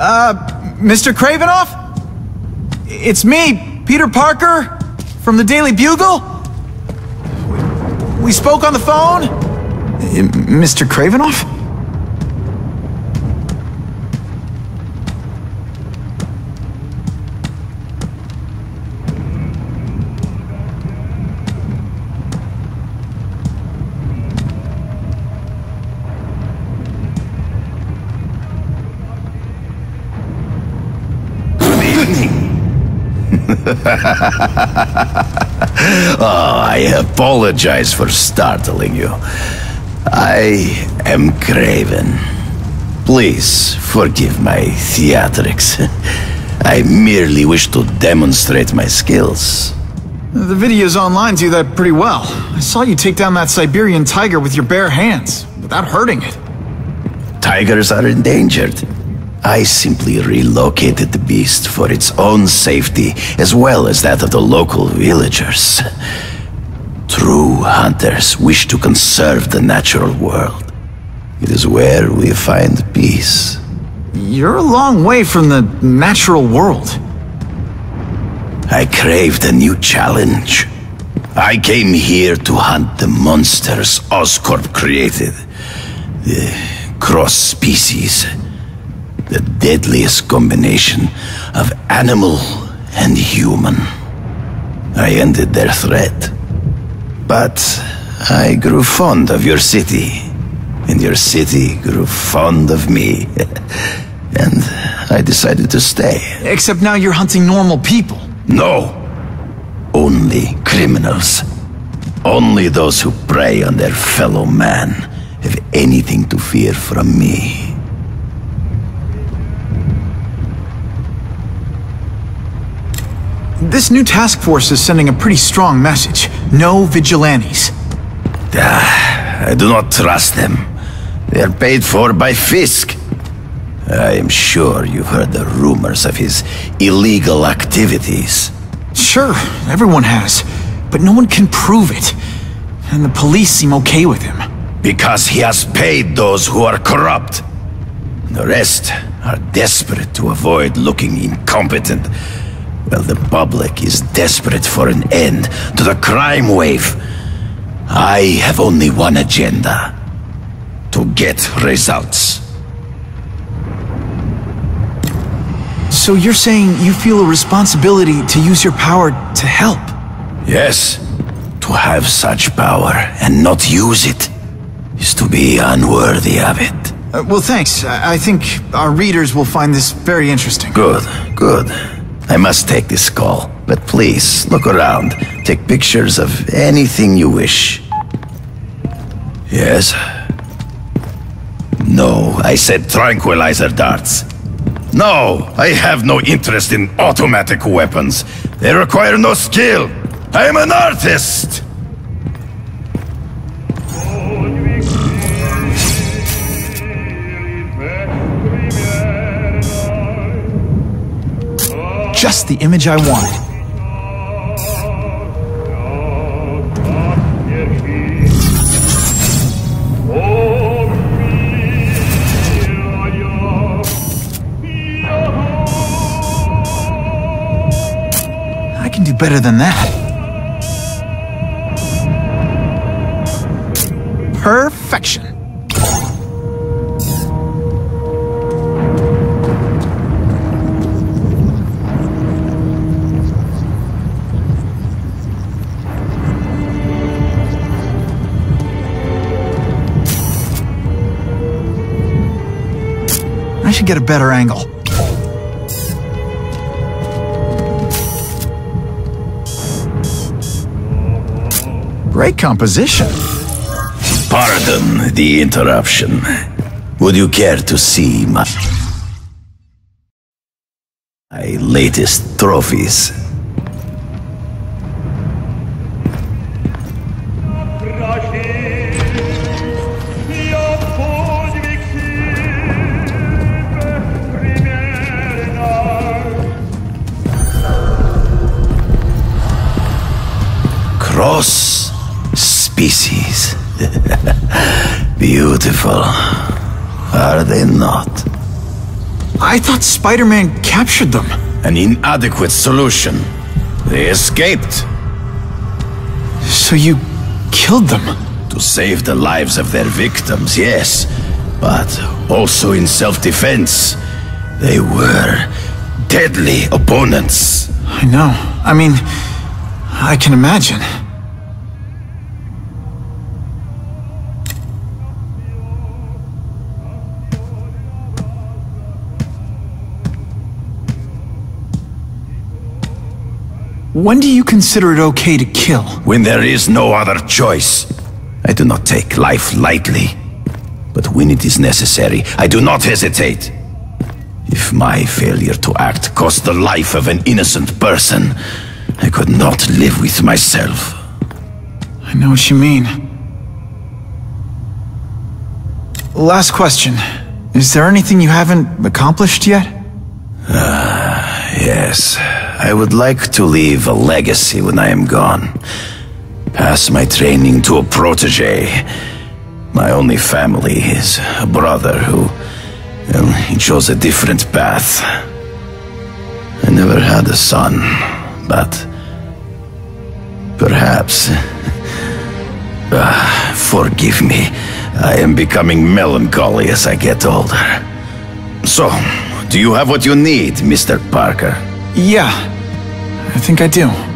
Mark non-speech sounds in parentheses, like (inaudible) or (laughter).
Uh, Mr. Kravinoff? It's me, Peter Parker, from the Daily Bugle. We, we spoke on the phone. Uh, Mr. Kravinoff? (laughs) oh, I apologize for startling you. I am Kraven. Please forgive my theatrics. (laughs) I merely wish to demonstrate my skills. The videos online do that pretty well. I saw you take down that Siberian tiger with your bare hands, without hurting it. Tigers are endangered. I simply relocated the beast for its own safety, as well as that of the local villagers. True hunters wish to conserve the natural world. It is where we find peace. You're a long way from the natural world. I craved a new challenge. I came here to hunt the monsters Oscorp created. The cross species the deadliest combination of animal and human. I ended their threat. But I grew fond of your city, and your city grew fond of me. (laughs) and I decided to stay. Except now you're hunting normal people. No. Only criminals. Only those who prey on their fellow man have anything to fear from me. This new task force is sending a pretty strong message. No vigilantes. Ah, I do not trust them. They are paid for by Fisk. I am sure you've heard the rumors of his illegal activities. Sure, everyone has. But no one can prove it. And the police seem okay with him. Because he has paid those who are corrupt. The rest are desperate to avoid looking incompetent well, the public is desperate for an end to the crime wave. I have only one agenda. To get results. So you're saying you feel a responsibility to use your power to help? Yes. To have such power and not use it is to be unworthy of it. Uh, well, thanks. I, I think our readers will find this very interesting. Good, good. I must take this call, but please, look around. Take pictures of anything you wish. Yes? No, I said tranquilizer darts. No, I have no interest in automatic weapons. They require no skill. I am an artist! Just the image I wanted. I can do better than that. Perfection. Get a better angle. Great composition. Pardon the interruption. Would you care to see my... my latest trophies? Species. (laughs) Beautiful, are they not? I thought Spider-Man captured them. An inadequate solution. They escaped So you killed them? to save the lives of their victims, yes, but also in self-defense. They were deadly opponents. I know. I mean, I can imagine. When do you consider it okay to kill? When there is no other choice. I do not take life lightly. But when it is necessary, I do not hesitate. If my failure to act cost the life of an innocent person, I could not live with myself. I know what you mean. Last question. Is there anything you haven't accomplished yet? Ah, Yes, I would like to leave a legacy when I am gone. Pass my training to a protege. My only family is a brother who, well, he chose a different path. I never had a son, but perhaps. (laughs) Ah, forgive me. I am becoming melancholy as I get older. So, do you have what you need, Mr. Parker? Yeah, I think I do.